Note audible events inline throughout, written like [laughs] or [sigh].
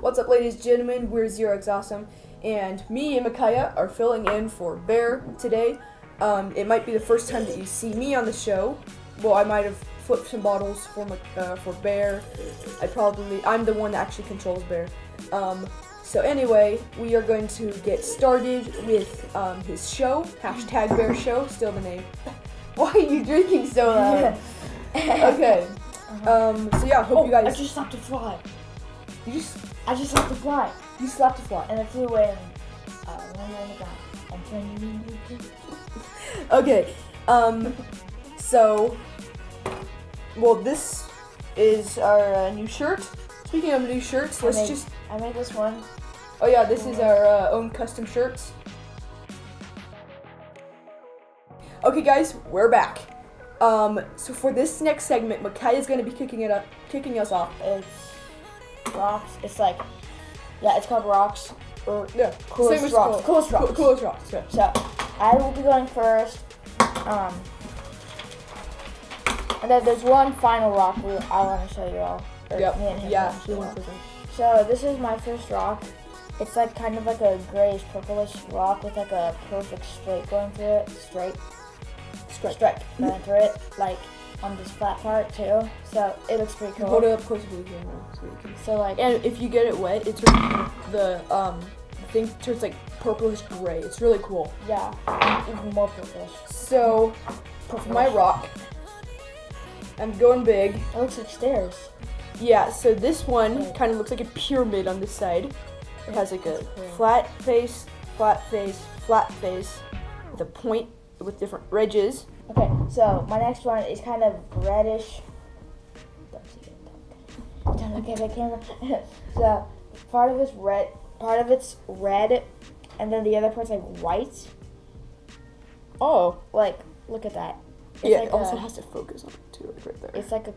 What's up, ladies and gentlemen? We're Zero X Awesome, and me and Micaiah are filling in for Bear today. Um, it might be the first time that you see me on the show. Well, I might have flipped some bottles for uh, for Bear. I probably I'm the one that actually controls Bear. Um, so anyway, we are going to get started with um, his show. Hashtag Bear Show. Still the name. [laughs] Why are you drinking so loud? [laughs] okay. [laughs] Um, so yeah, hope Oh, you guys. I just slapped a fly. you just I just slapped a fly, you slapped a fly. and I flew away and uh, landed on the ground. And Okay. Um. So, well, this is our uh, new shirt. Speaking of new shirts, I let's made- just. I made this one. Oh yeah, this is our uh, own custom shirts. Okay, guys, we're back. Um. So for this next segment, Makai is going to be kicking it up, kicking us off. It's rocks. It's like, yeah, it's called rocks. Or yeah, Coolest same rocks. cool- Coolest cool- coolest rocks. Yeah. So I will be going first. Um, and then there's one final rock we, I want to show you all. Yep. me and him Yeah. want to show you all. So this is my first rock. It's like kind of like a grayish purplish rock with like a perfect straight going through it. Straight. Strike. Straight going through it. Like on this flat part too. So it looks pretty cool. Hold it up close to the camera so you can So like And if you get it wet, it turns the um thing turns like purplish gray. It's really cool. yeah, even more purplish. So for my rock, I'm going big. It looks like stairs. Yeah. So this one Okay. kind of looks like a pyramid on this side. It has like a cool. flat face, flat face, flat face, with a point with different ridges. Okay, so my next one is kind of reddish. Don't see it. Don't, don't look at the camera. [laughs] so part of it's red, part of it's red, and then the other part's like white. Oh. Like, look at that. It's yeah. like it also a- has to focus on it too, like right there. It's like a,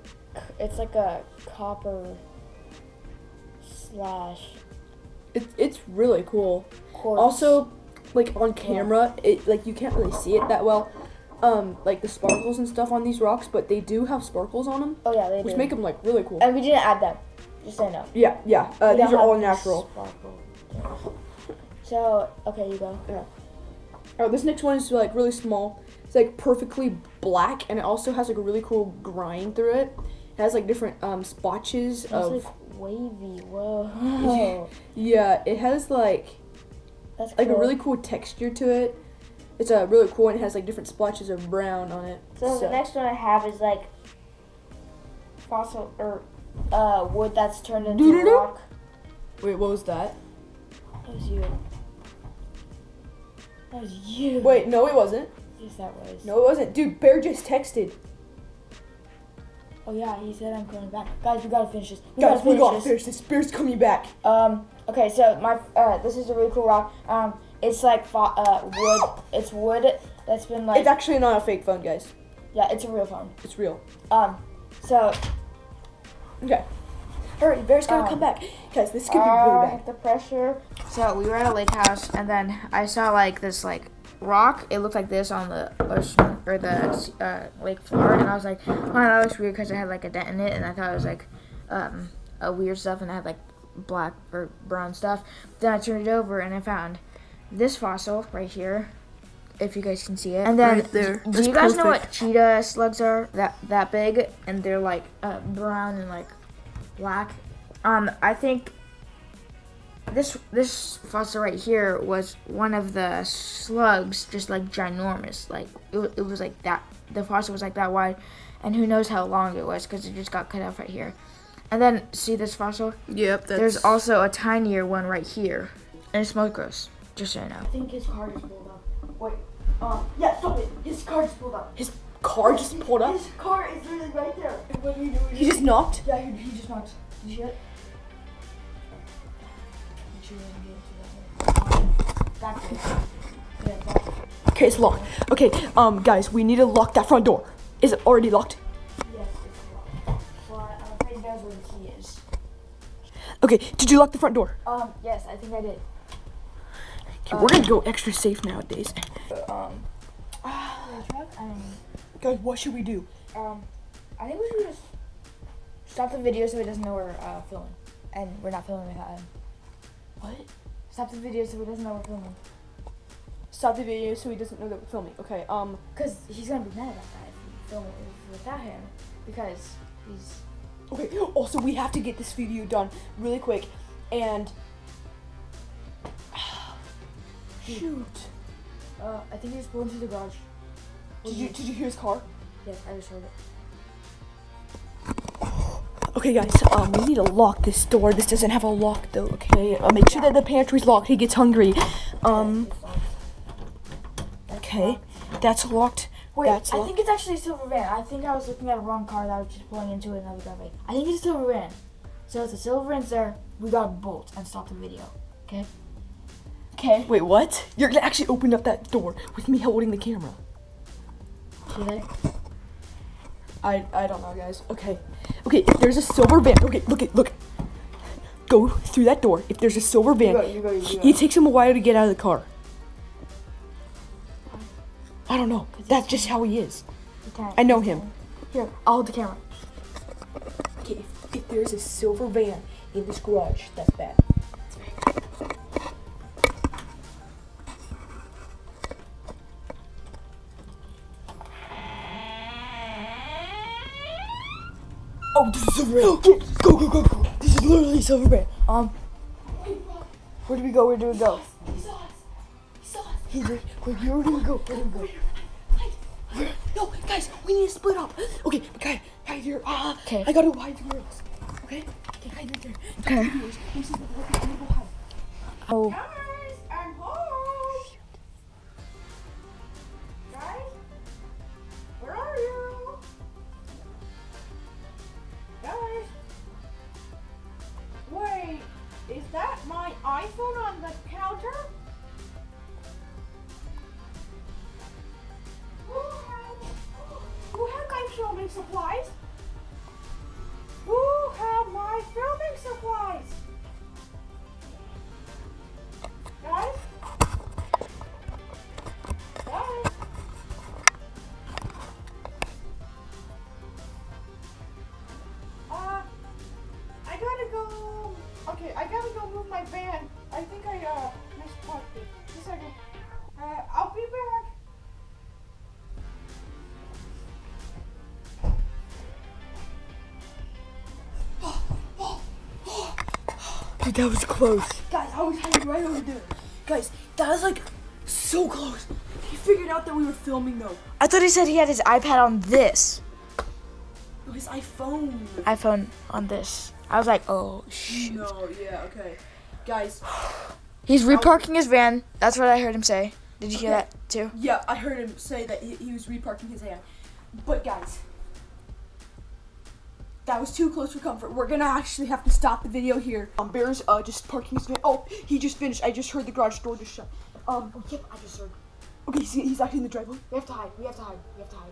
it's like a copper slash It's it's really cool. quartz. Also, like on camera, it like you can't really see it that well. Um, like the sparkles and stuff on these rocks, but they do have sparkles on them, oh yeah, they which do. make them like really cool. and we didn't add them. Just so you know. Yeah, yeah. Uh, these are all natural. sparkle. So okay, you go. Yeah. Oh, this next one is like really small. It's like perfectly black, and it also has like a really cool grind through it. It has like different um spotches It's of like wavy. [laughs] Whoa. yeah. It has like That's like a really cool texture to it. It's uh, really cool, and it has like different splotches of brown on it. So, the next one I have is like fossil or uh, wood that's turned into Doo-doo-doo. rock. wait, what was that? That was you. That was you. Wait, no, it wasn't. Yes, that was. No, it wasn't. Dude, Bear just texted. Oh yeah, he said I'm coming back. Guys, we gotta finish this. We Guys, gotta we gotta this. finish this. Bear's coming back. Um. Okay, so my uh, this is a really cool rock. Um, it's like fo- uh wood. It's wood that's been like It's actually not a fake phone, guys. yeah, it's a real phone. It's real. Um, so Okay. Hurry, Bear's gonna Um, come back. Guys, this could be uh, really bad. the pressure. So we were at a lake house, and then I saw like this like rock. It looked like this on the ocean or the uh, lake floor, and I was like, "Oh, that looks weird" because it had like a dent in it, and I thought it was like um, a weird stuff, and it had like black or brown stuff. Then I turned it over, and I found this fossil right here. If you guys can see it, and then Right there. do That's you guys know what cheetah slugs are? That that big, and they're like uh, brown and like black. Um, I think this this fossil right here was one of the slugs, just like ginormous. Like it, it was like that. The fossil was like that wide, and who knows how long it was because it just got cut off right here. And then see this fossil? Yep, that's. There's also a tinier one right here, and it smells gross. Just so you know. I think his car just pulled up. Wait. Uh, yeah, stop it. His car just pulled up. his car just pulled up. His car is literally right there. What are you doing? He just knocked. Yeah, he, he just knocked. Did you hear it? Make sure he doesn't get into that one. Back there. Yeah, back. Okay, it's locked. Okay, um, guys, we need to lock that front door. Is it already locked? That's where the key is. Okay, did you lock the front door? Um. Yes, I think I did. Okay, we're gonna go extra safe nowadays. Um. [sighs] Um. Guys, what should we do? Um. I think we should just stop the video so it doesn't know we're uh, filming. and we're not filming without him. What? Stop the video so he doesn't know we're filming. Stop the video so he doesn't know that we're filming. Okay. Um. Cause he's gonna be mad about that if we film it without him, because he's Okay. Also, we have to get this video done really quick, and [sighs] shoot. Uh, I think he just pulled into the garage. Did you did you hear his car? Yes, I just heard it. Okay, guys. Um, we need to lock this door. This doesn't have a lock though. Okay. Uh, make sure that the pantry's locked. He gets hungry. Um. It's locked. That's Okay. That's locked. Wait, That's I think it's actually a silver van. I think I was looking at a wrong car that was just pulling into another driveway. I think it's a silver van. So if the silver van's there, we gotta bolt and stop the video. Okay? Okay. Wait, what? You're gonna actually open up that door with me holding the camera. See there? I I don't know, guys. Okay, okay. If there's a silver van, okay, look at look. Go through that door. If there's a silver van, go, you go, you go. it takes him a while to get out of the car. I don't know. That's just how he is. I know him. Here, I'll hold the camera. Okay, if, if there's a silver van in this garage, that's bad. Oh, this is silver [gasps] van. Go, go, go, go. This is literally silver van. Um, where do we go? Where do we go? He saw us. He saw us. He's like, where, do we go? Where do we go? No, guys, we need to split up. Okay, okay, hide here. Ah, Okay. I gotta hide somewhere else. Okay, okay, hide right there. Okay. This is the- go hide. Oh. Supplies? Dude, that was close. Guys, I was hiding right over there. Guys, that was like so close. He figured out that we were filming though. I thought he said he had his iPad on this. Oh, his iPhone. iPhone on this. I was like, oh shoot. No, yeah, okay. Guys, [sighs] He's reparking his van. That's what I heard him say. Did you hear that too? yeah, I heard him say that he, he was reparking his van. But guys, that was too close for comfort. We're gonna actually have to stop the video here. Um, Bear's uh just parking his van. Oh, he just finished. I just heard the garage door just shut. Um, Yep, I just heard. okay, he's, he's actually in the driveway. We have to hide. We have to hide. We have to hide.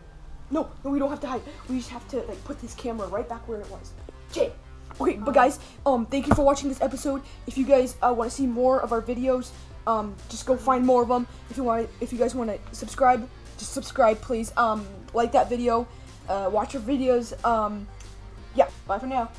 No, no, we don't have to hide. We just have to like put this camera right back where it was. Okay. Okay, but guys, um, thank you for watching this episode. If you guys uh, want to see more of our videos, um, just go find more of them. If you want, if you guys want to subscribe, just subscribe, please. Um, like that video, uh, watch our videos. Um. Bye for now.